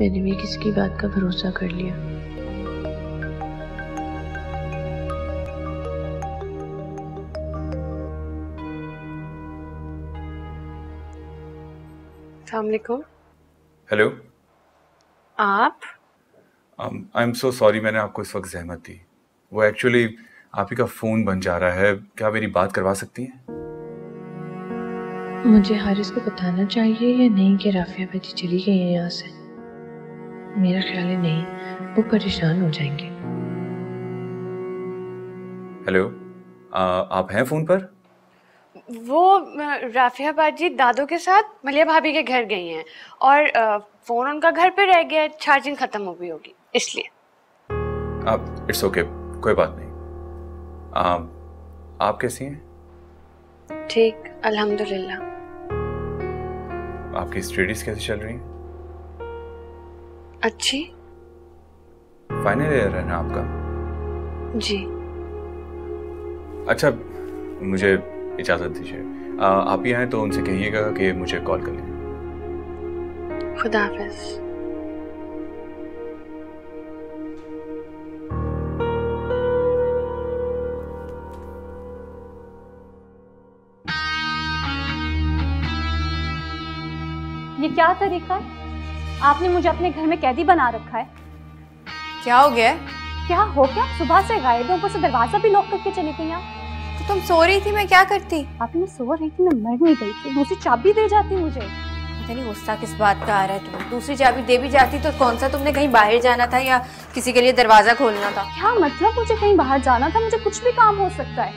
मैंने भी किसी की बात का भरोसा कर लिया। हेलो आप? आई एम सो सॉरी मैंने आपको इस वक्त जहमत दी। वो एक्चुअली आप ही का फ़ोन बन जा रहा है। क्या मेरी बात करवा सकती हैं? मुझे हारिस को बताना चाहिए या नहीं कि राफिया बेटी चली गई है यहाँ से? मेरा ख्याल है नहीं वो परेशान हो जाएँगे। हेलो आप हैं फ़ोन पर? वो राफिया बाजी दादू के साथ मलिया भाभी के घर गई हैं और फ़ोन उनका घर पे रह गया चार्जिंग ख़त्म हो गई होगी इसलिए। आप इट्स ओके okay, कोई बात नहीं। आप आप कैसी हैं? ठीक अल्हम्दुलिल्लाह। आपकी स्टडीज़ कैसी चल रही हैं? अच्छी? फाइनल ईयर है ना आपका? जी। अच्छा मुझे इजाज़त दीजिए। आप ही आए तो उनसे कहिएगा कि मुझे कॉल कर लें। खुदा हाफिज़। ये क्या तरीका है? आपने मुझे अपने घर में कैदी बना रखा है। क्या हो गया? क्या हो गया? सुबह से गायब ऊपर से दरवाज़ा भी लॉक करके चली गई आप। तो तुम सो रही थी मैं क्या करती? आपने सो रही थी मैं मर नहीं गई थी। दूसरी चाबी दे जाती मुझे। पता नहीं गुस्सा किस बात का आ रहा है तुम्हें। दूसरी चाबी दे भी जाती तो कौन सा तुमने कहीं बाहर जाना था या किसी के लिए दरवाज़ा खोलना था? क्या मतलब मुझे कहीं बाहर जाना था? मुझे कुछ भी काम हो सकता है।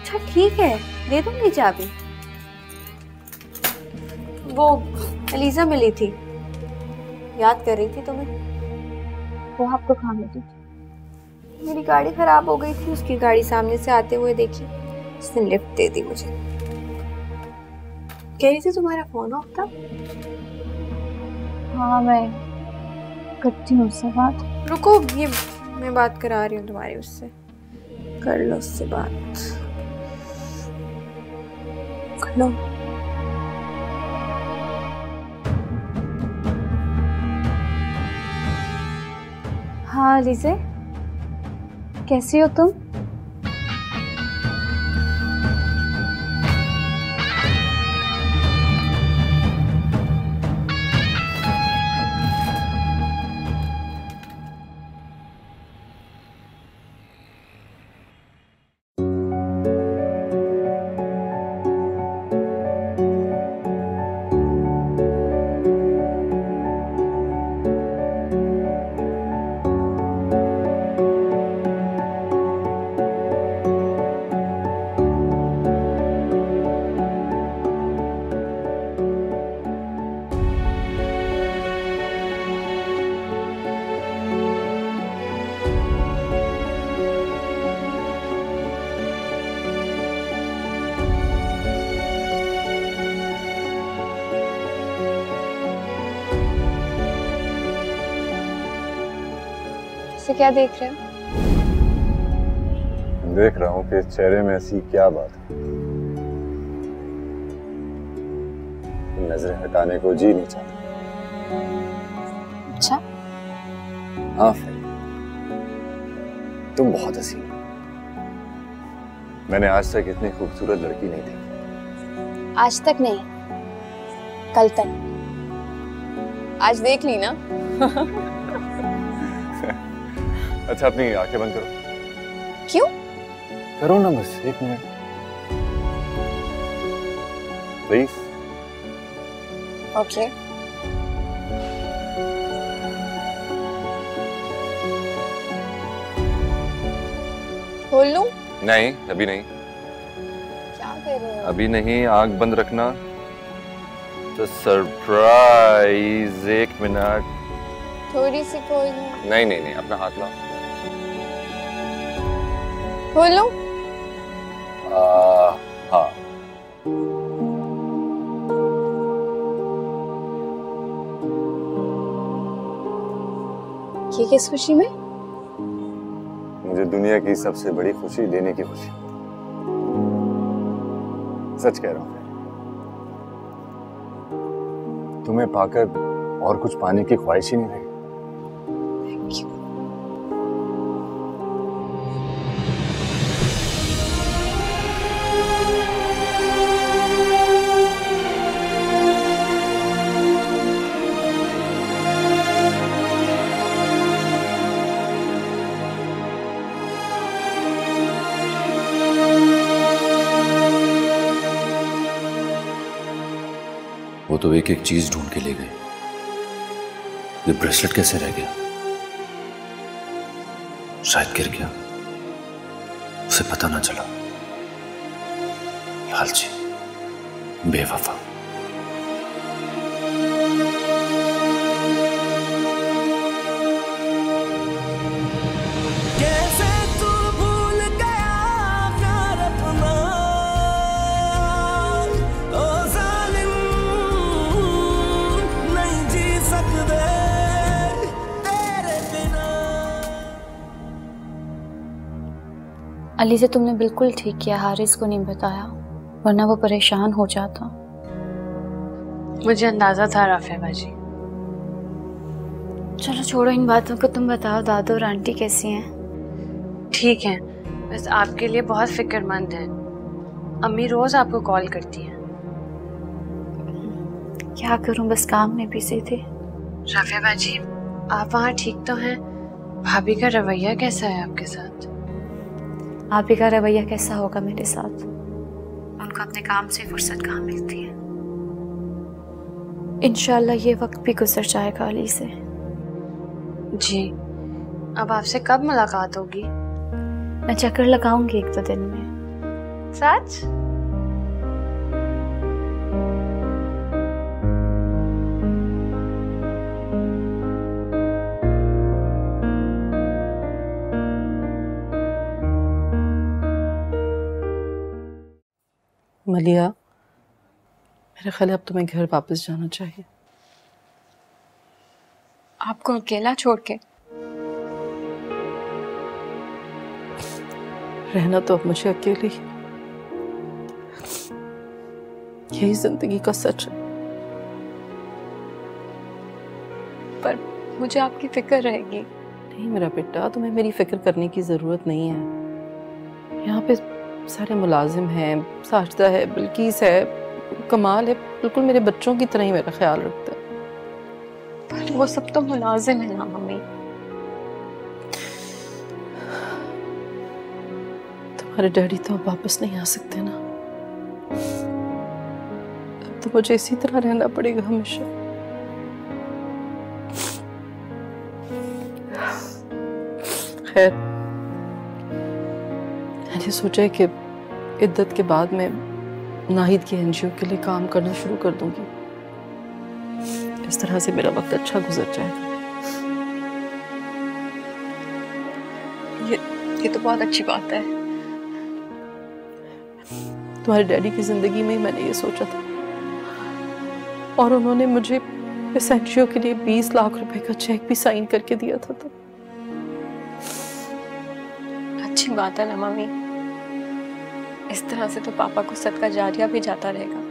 अच्छा ठीक है। दे दूँगी चाबी। वो अलीजा मिली थी। याद कर रही थी तुम्हें? वो आपको कहाँ मिली मेरी गाड़ी खराब हो गई थी उसकी गाड़ी सामने से आते हुए देखी। उसने लिफ्ट दे दी मुझे। कह रही थी तुम्हारा फ़ोन ऑफ़ था? हाँ मैं करती हूँ उससे बात। रुको ये मैं बात करा रही हूँ तुम्हारी उससे। कर लो उससे बात। कर लो। हाँ अलीज़े कैसी हो तुम क्या देख रहे हो? देख रहा हूँ कि चेहरे में ऐसी क्या बात है। नज़रें हटाने को जी नहीं चाहती। अच्छा। हाँ तुम बहुत हसी मैंने आज तक इतनी खूबसूरत लड़की नहीं देखी। आज तक नहीं। कल तक। आज देख ली ना। अच्छा अपनी आँखें बंद करो। क्यों? करो ना बस एक मिनट। प्लीज़ ओके खोल लूँ? नहीं अभी नहीं। क्या कर रहे हो? अभी नहीं आँख बंद रखना। तो सरप्राइज़ एक मिनट। थोड़ी सी खोल लूँ। नहीं नहीं नहीं अपना हाथ लाओ। खोल लूँ आ, हाँ। ये किस खुशी में? मुझे दुनिया की सबसे बड़ी खुशी देने की खुशी। सच कह रहा हूँ तुम्हें पाकर और कुछ पाने की ख्वाहिश ही नहीं रही। वो तो एक एक चीज़ ढूंढ के ले गए। ये ब्रेसलेट कैसे रह गया? शायद गिर गया। उसे पता ना चला। लालची, बेवफा। अली से तुमने बिल्कुल ठीक किया हारिस को नहीं बताया वरना वो परेशान हो जाता। मुझे अंदाज़ा था राफिया बाजी। चलो छोड़ो इन बातों को तुम बताओ दादू और आंटी कैसी हैं? ठीक है बस आपके लिए बहुत फिक्रमंद हैं। अम्मी रोज आपको कॉल करती हैं। क्या करूँ बस काम में बिज़ी थी। राफिया बाजी आप वहाँ ठीक तो हैं? भाभी का रवैया कैसा है आपके साथ? आप ही का रवैया कैसा होगा मेरे साथ? उनको अपने काम से फुर्सत कहाँ मिलती है? इंशाल्लाह ये वक्त भी गुजर जाएगा अली से। जी। अब आपसे कब मुलाकात होगी? मैं चक्कर लगाऊँगी एक दो दिन में। सच? मलिया मेरा ख्याल अब तुम्हें घर वापस जाना चाहिए। आपको अकेला छोड़ के? रहना तो अब मुझे अकेली यही ज़िंदगी का सच है। पर मुझे आपकी फ़िक्र रहेगी। नहीं मेरा बेटा तुम्हें मेरी फ़िक्र करने की ज़रूरत नहीं है। यहाँ पे सारे मुलाजिम हैं साजदा है बिल्किस है कमाल है बिल्कुल मेरे बच्चों की तरह ही मेरा ख्याल रखता है। वो सब तो मुलाजिम है ना मम्मी। तुम्हारे डैडी तो अब वापस नहीं आ सकते ना। अब तो मुझे इसी तरह रहना पड़ेगा हमेशा। खैर। मैंने सोचा है कि इद्दत के बाद मैं नाहिद की एनजीओ के लिए काम करना शुरू कर दूँगी। इस तरह से मेरा वक्त अच्छा गुजर जाएगा ये ये तो बहुत अच्छी बात है। तुम्हारे डैडी की ज़िंदगी में मैंने ये सोचा था। और उन्होंने मुझे इस एनजीओ के लिए 20 लाख रुपए का चेक भी साइन करके दिया था तो अच्छी बात है ना, मम्मी। इस तरह से तो पापा को सदका जारिया भी जाता रहेगा।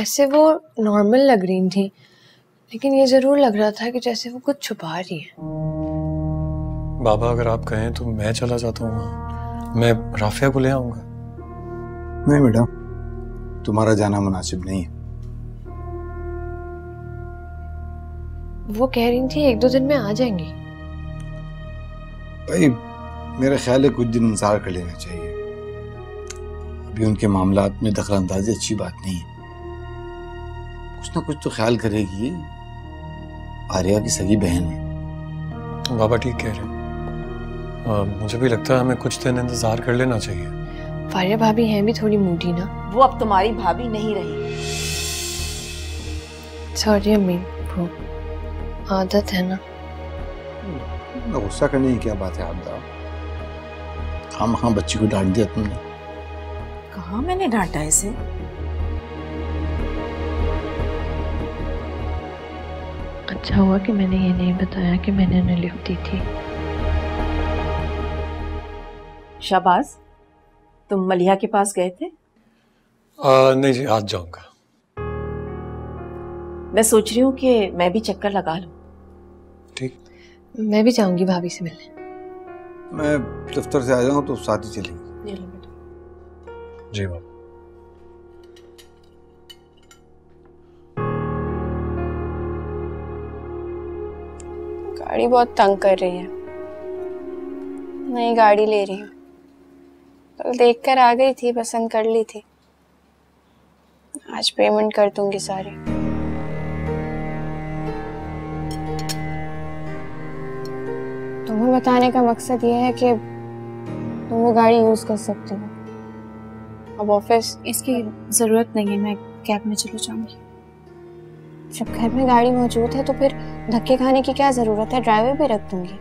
वैसे वो नॉर्मल लग रही थी लेकिन ये ज़रूर लग रहा था कि जैसे वो कुछ छुपा रही है। बाबा अगर आप कहें तो मैं चला जाता हूँ वहाँ। मैं राफिया को ले आऊँगा। नहीं बेटा तुम्हारा जाना मुनासिब नहीं है। वो कह रही थी एक दो दिन में आ जाएँगी। भाई मेरा ख्याल है कुछ दिन इंतज़ार कर लेना चाहिए। अभी उनके मामला में दखल अंदाजी अच्छी बात नहीं है। कुछ ना कुछ तो ख्याल करेगी। आर्या की सगी बहन है। बाबा ठीक कह रहे हैं। मुझे भी लगता है हमें कुछ दिन इंतज़ार कर लेना चाहिए। फारिया भाभी हैं भी थोड़ी मूडी ना। वो अब तुम्हारी भाभी नहीं रही। सॉरी अम्मी वो आदत है ना। गुस्सा करने की क्या बात है आप हम हाँ बच्ची को डांट दिया तुमने? कहा मैंने डांटा इसे? अच्छा हुआ कि मैंने ये नहीं बताया कि मैंने उन्हें लिफ्ट दी थी। शाबाज तुम मलिया के पास गए थे? अ, नहीं जी आज जाऊँगा। मैं सोच रही हूँ कि मैं भी चक्कर लगा लूँ। ठीक। मैं भी जाऊँगी भाभी से मिलने। मैं दफ्तर से आ जाऊँ तो साथ ही चलेंगे। जी बाबा। गाड़ी बहुत तंग कर रही है। नई गाड़ी ले रही हूँ। कल देख कर आ गई थी, पसंद कर ली थी। आज पेमेंट कर दूँगी सारी। तुम्हें बताने का मकसद ये है कि तुम वो गाड़ी यूज़ कर सकती हो। अब ऑफ़िस इसकी ज़रूरत नहीं है, मैं कैब में चली जाऊँगी जब घर में गाड़ी मौजूद है तो फिर धक्के खाने की क्या ज़रूरत है? ड्राइवर भी रख दूँगी।